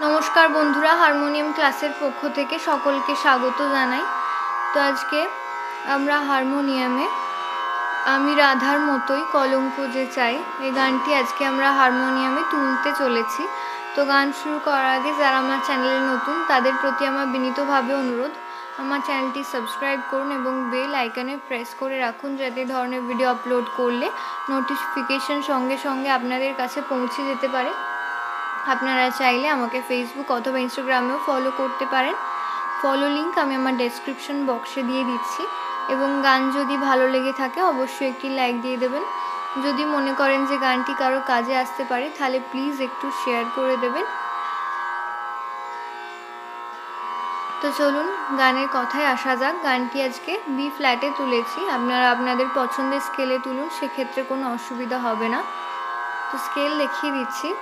নমস্কার বন্ধুরা, হারমোনিয়াম ক্লাসের পক্ষ থেকে সকলকে স্বাগত জানাই। তো আজকে আমরা হারমোনিয়ামে আমি রাধার মতোই কলঙ্ক যে চাই। এই গানটি আজকে আমরা হারমোনিয়ামে তুলতে চলেছি। তো গান শুরু করার আগে যারা আমার চ্যানেলে নতুন, তাদের প্রতি আমার বিনীতভাবে অনুরোধ। আমার চ্যানেলটি সাবস্ক্রাইব করুন এবং বেল আইকনে প্রেস করে রাখুন যাতে ধরনের ভিডিও আপলোড করলে নোটিফিকেশন সঙ্গে সঙ্গে আপনাদের কাছে পৌঁছে যেতে পারে। আপনারা চাইলে আমাকে ফেসবুক অথবা ইনস্টাগ্রামেও ফলো করতে পারেন। ফলো লিঙ্ক আমি আমার ডেসক্রিপশন বক্সে দিয়ে দিচ্ছি। এবং গান যদি ভালো লেগে থাকে, অবশ্যই একটি লাইক দিয়ে দেবেন। যদি মনে করেন যে গানটি কারও কাজে আসতে পারে, তাহলে প্লিজ একটু শেয়ার করে দেবেন। তো চলুন, গানের কথায় আসা যাক। গানটি আজকে বি ফ্ল্যাটে তুলেছি। আপনারা আপনাদের পছন্দের স্কেলে তুলুন, সেক্ষেত্রে কোনো অসুবিধা হবে না। তো স্কেল দেখিয়ে দিচ্ছি।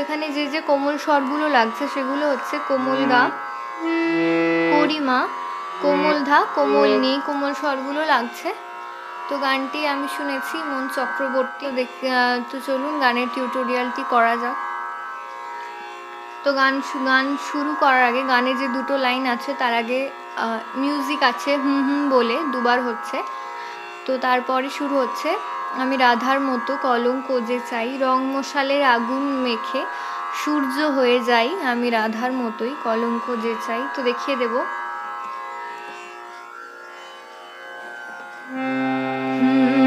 এখানে যে যে কোমল স্বরগুলো লাগছে, সেগুলো হচ্ছে কোমল গা করিমা কোমল ধা, কোমল নি, কোমল স্বরগুলো লাগছে। তো গানটি আমি শুনেছি মন চক্রবর্তী দেখ তো চলুন গানের টিউটোরিয়ালটি করা যাক। তো গান গান শুরু করার আগে গানে যে দুটো লাইন আছে, তার আগে মিউজিক আছে, হুম হুম বলে দুবার হচ্ছে। তো তারপরে শুরু হচ্ছে, আমি রাধার মতো কলঙ্ক যে চাই, রং মশালের আগুন মেখে সূর্য হয়ে যাই, আমি রাধার মতোই কলঙ্ক যে চাই। তো দেখিয়ে দেব। আমি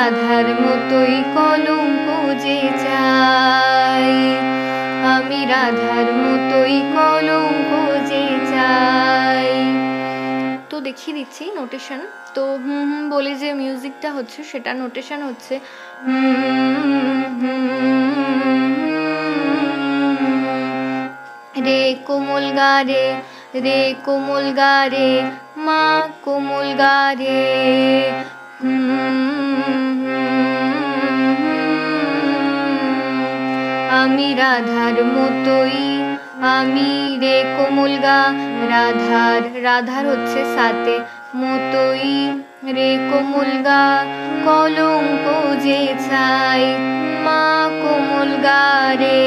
রাধার মতোই কলঙ্ক যে চাই। আমি রাধার মতোই কলঙ্ক যে চাই। তো দেখিয়ে দিচ্ছি নোটেশন তো হুম হুম বলে যে মিউজিকটা হচ্ছে, সেটা নোটেশন হচ্ছে। রে কোমল গা রে রে কোমল গা রে, মা কোমল গা রে। আমি রাধার মতোই, আমি রে কোমল গা, রাধার রাধার হচ্ছে সাথে মতোই। রে কোমল গা, কলঙ্ক যে চাই মা কোমল গা রে,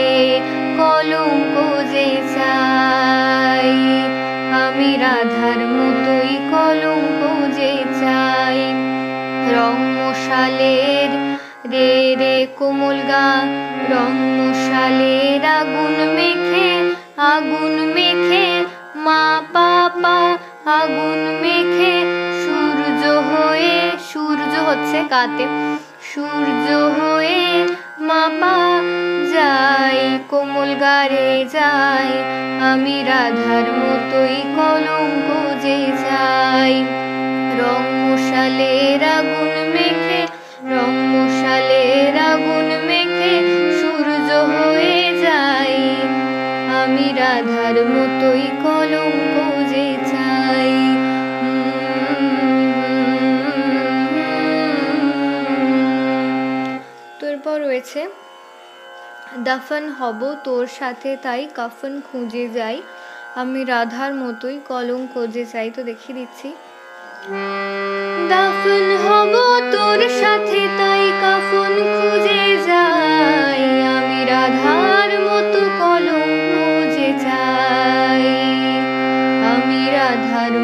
কলঙ্ক যে চাই আমি রাধার মতোই, কলঙ্ক যে চাই রং মশালের রে রে কোমল গা, রং আগুন মেখে আগুন মেখে, মা পাপা, আগুন মেখে, সূর্য হয়ে, সূর্য হচ্ছে কাতে, সূর্য হয়ে মাপা যাই কোমল গারে যাই আমি রাধার মতোই কলঙ্ক যে যাই রং মশালের আগুন মেখে, রং মশালের আগুন রাধার মতোই কলঙ্ক যে চাই। তো এরপর রয়েছে, দাফন হব তোর সাথে তাই কাফন খুঁজে যাই। আমি রাধার মতোই কলঙ্ক যে চাই। তো দেখিয়ে দিচ্ছি। দাফন হব তোর সাথে তাই কাফন খুঁজে যাই। আমি রাধার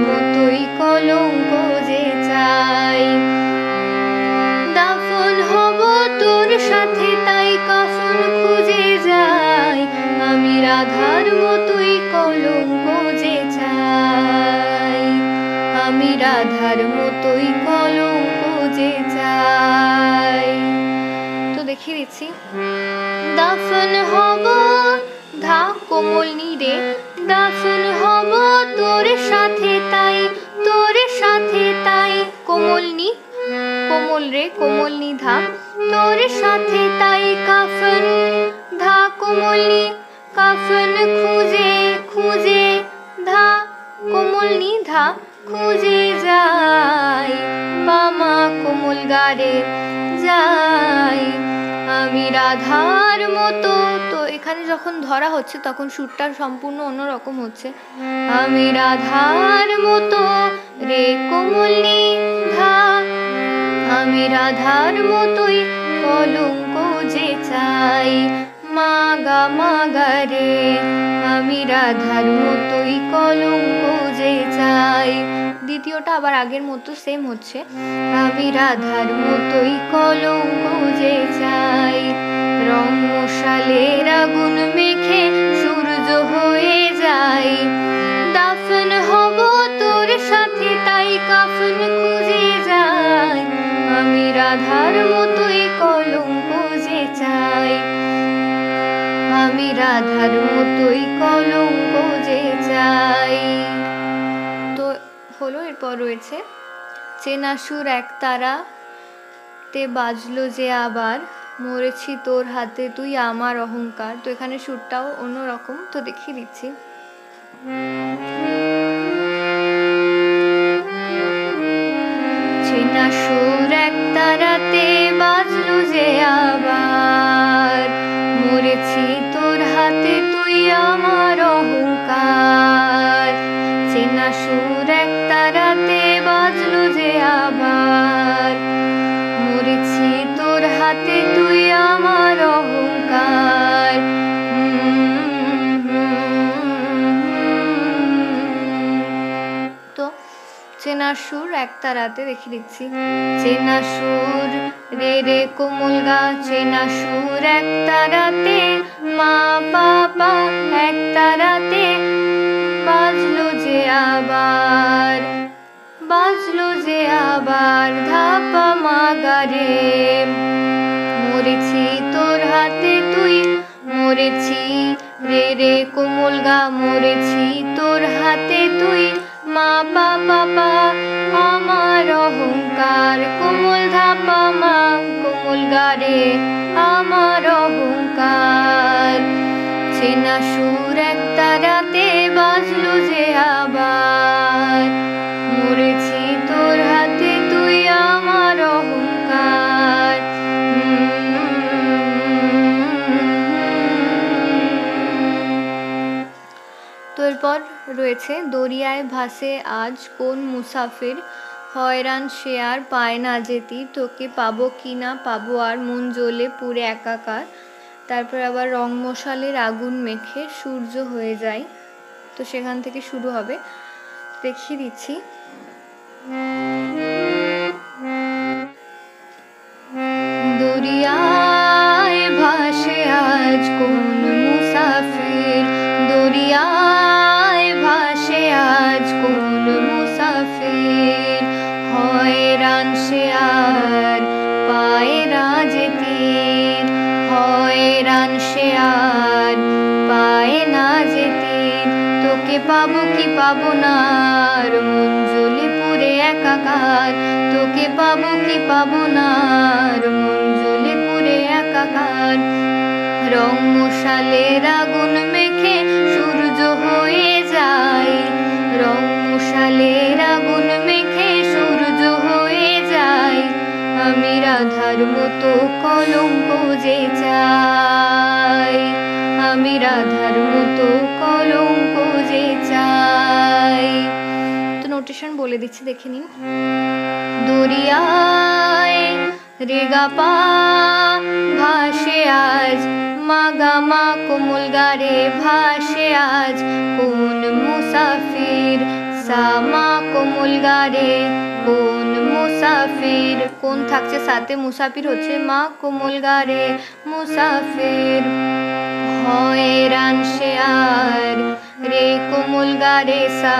মতোই কলঙ্ক যে চাই। দাফন হব তোর সাথে, তাই কাফন খুঁজে যাই। আমি রাধার মতোই কলঙ্ক যে চাই। আমি রাধার মতোই কলঙ্ক যে চাই। তো দেখিয়ে দিচ্ছি। দাফন হব, ধা কোমল নি রে দাফন হব তোর সাথে গারে যাই। আমি রাধার মতো। তো এখানে যখন ধরা হচ্ছে, তখন সুরটা সম্পূর্ণ অন্যরকম হচ্ছে। আমি রাধার মতো, রে কোমলি ধা আমি রাধার মতোই কলঙ্ক যে চাই। মাগা মাগা রে। আমি রাধার মতোই কলঙ্ক যে চাই। দ্বিতীয়টা আবার আগের মতো সেম হচ্ছে। আমি রাধার মতোই কলঙ্ক যে চাই। রং মশালের আগুন মেখে সূর্য হয়ে যাই দাফন হব তোর সাথে, তাই কাফন খুঁজে যাই আমি রাধার মতোই কলঙ্ক যে চাই। আমি রাধার মতোই কলঙ্ক যে চাই। রয়েছে। চেনাসুর এক তারা, তে বাজলো যে আবার, মরেছি তোর হাতে, তুই আমার অহংকার। তো এখানে সুরটাও অন্যরকম, তো দেখিয়ে দিচ্ছি। চেনা সুর এক তারাতে বাজলো যে আবার আবার তোর হাতে তুই আমার অহংকার। তো চেনা সুর একটা রাতে রেখে দিচ্ছি। চেনা সুর রে রে কোমল গা, চেনা সুর একটা রাতে মা বাবা একটা রাতে বাজলো যে আবার। বাজলো যে আবার ধাপা মাগারে। মরেছি তোর হাতে তুই, মরেছি রে রে কোমল গা, মরেছি তোর হাতে তুই। মা পা আমার অহংকার, কোমল ধাপা মা, কোমল গারে আমার অহংকার। চেনা সুর একটা রাতে রয়েছে। দরিয়ায় ভাসে আজ কোন মুসাফির? হয়রান সে আর পায় না যেতি। তোকে পাবো কি না পাবো আর মন জ্বলে পুরে একাকার। তারপর আবার রং মশালের আগুন মেখে সূর্য হয়ে যায়। তো সেখান থেকে শুরু হবে। দেখিয়ে দিচ্ছি। দরিয়ায় ভাসে আজ কোন আর পায় না যেতে, তোকে পাবো কি পাবো না? আর মন জ্বলে পুরে একাকার, তোকে পাবো কি পাবো না? মন জ্বলে পুরে একাকার। রং মশালের আগুন মেখে সূর্য হয়ে যায়। রং মশালের আগুন মেখে আমি রাধার মতো কলঙ্ক যে চাই। আমি রাধার মতো কলঙ্ক যে চাই। তো নোটেশন বলে দিচ্ছি, দেখে নিন। দরিয়ায় রেগা পা ভাসে আজ মাগা মা, কোমল গারে ভাসে আজ কোন মুসাফির। সামা কোমল গারে কোন মুসাফির কোন থাকছে? সাথে মুসাফির হচ্ছে মা কোমল গারে। মুসাফির হয়রান সে আর রে কোমল গারে সা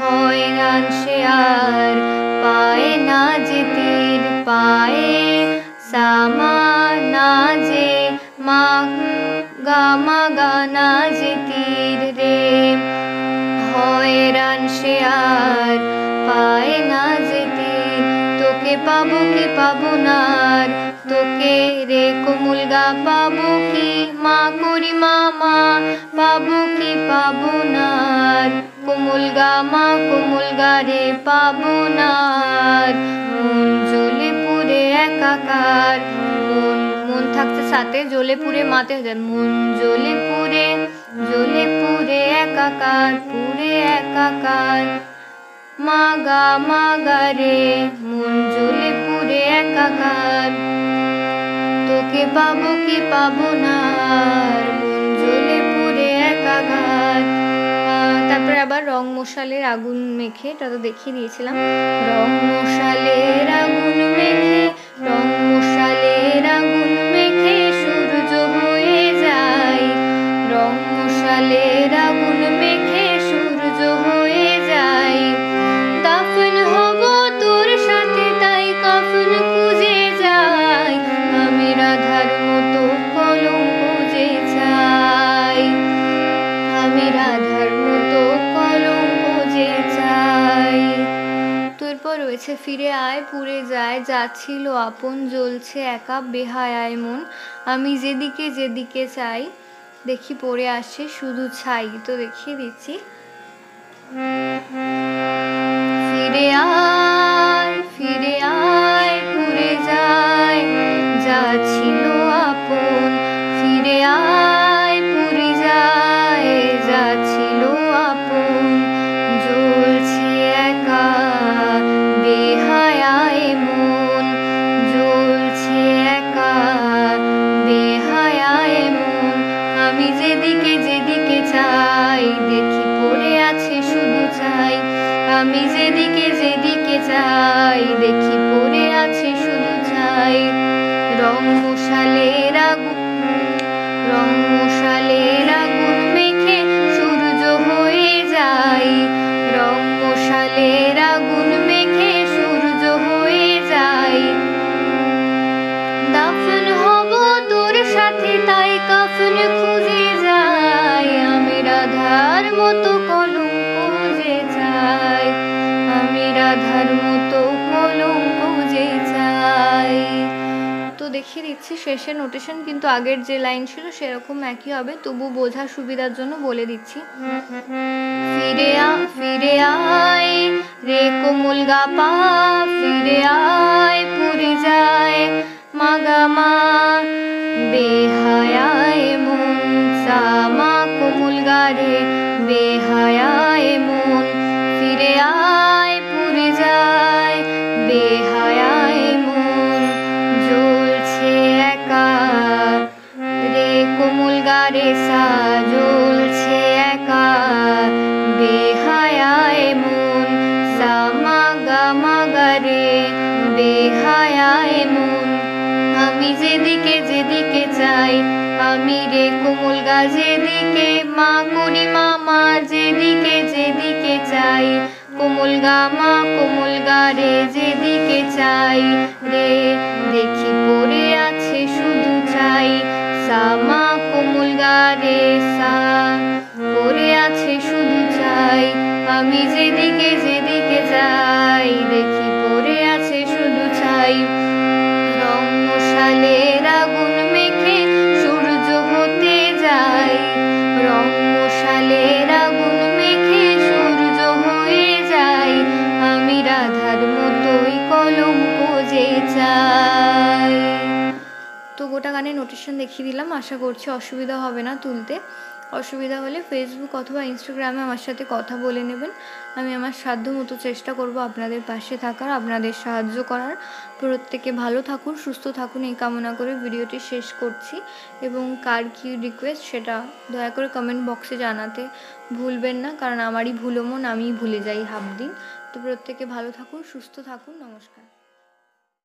হয়রান সে আর পায় না যে তীর, পায়ে সামা না যে মা গা মা গানা জিতির রে। হয়রান সে আর পায় না যেতে তোকে পাবো কি পাবো না তোকে রে কোমল গা পাবো কি? মা করি মামা, পাবো কি পাবো না কোমল গা মা, কোমল গা রে পাবো না মন পুরে একাকার, মন মন থাকতে সাথে, জ্বলে পুরে মাতে যায় মন জ্বলে পুরে জ্বলে পুরে একাকার পুরে একাকার। মাগা মাগা রে মন পুরে একাকার। তোকে পাবো কি পাবো না তারপরে আবার রং মশালের আগুন মেখে, এটা তো দেখিয়ে দিয়েছিলাম। রং মশালের আগুন মেখে, রং মশালের আগুন যাচ্ছিল, আপন জ্বলছে একা বেহায়ায় মন। আমি যেদিকে যেদিকে চাই, দেখি পড়ে আসে শুধু ছাই। তো দেখিয়ে দিচ্ছি। ফিরে আয় ফিরে আয় পুরে যায় যা ছিল শেষে নোটেশন কিন্তু আগের যে লাইন ছিল সেরকম একই হবে, তবু বোঝার সুবিধার জন্য বলে দিচ্ছি। ফিরে আ ফিরে আয়, রে কোমল গা পা, ফিরে আয় পুরে যায় মাগা মা, বেহায়ায় মন সামা কোমল গা রে, বেহায়ায় কোমল তো গোটা গানের নোটিশন দেখিয়ে দিলাম। আশা করছি অসুবিধা হবে না তুলতে। অসুবিধা হলে ফেসবুক অথবা ইনস্টাগ্রামে আমার সাথে কথা বলে নেবেন। আমি আমার সাধ্য মতো চেষ্টা করব আপনাদের পাশে থাকার, আপনাদের সাহায্য করার। প্রত্যেকে ভালো থাকুন, সুস্থ থাকুন, এই কামনা করে ভিডিওটি শেষ করছি। এবং কার কী রিকোয়েস্ট সেটা দয়া করে কমেন্ট বক্সে জানাতে ভুলবেন না, কারণ আমারই ভুলো মন, আমিই ভুলে যাই হাফ দিন। তো প্রত্যেকে ভালো থাকুন, সুস্থ থাকুন, নমস্কার।